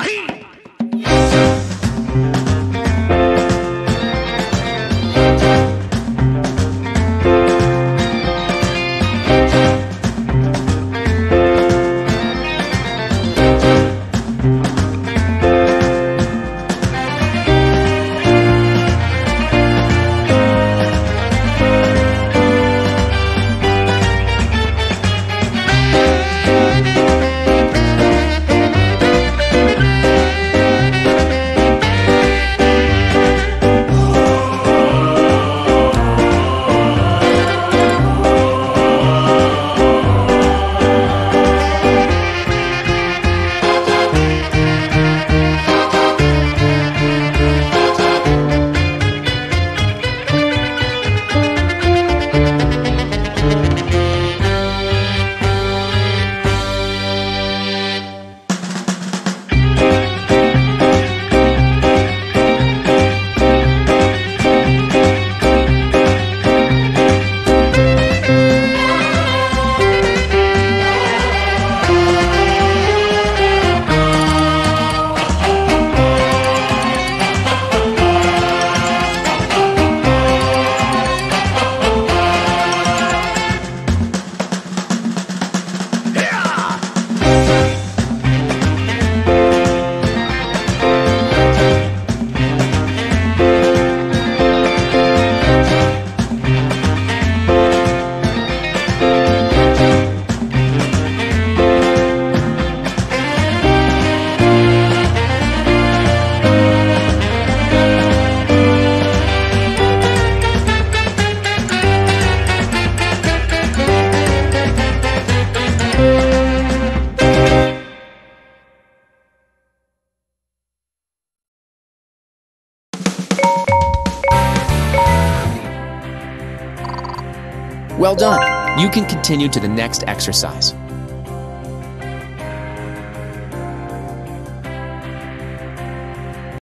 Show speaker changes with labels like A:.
A: Bye. Well done. You can continue to the next exercise.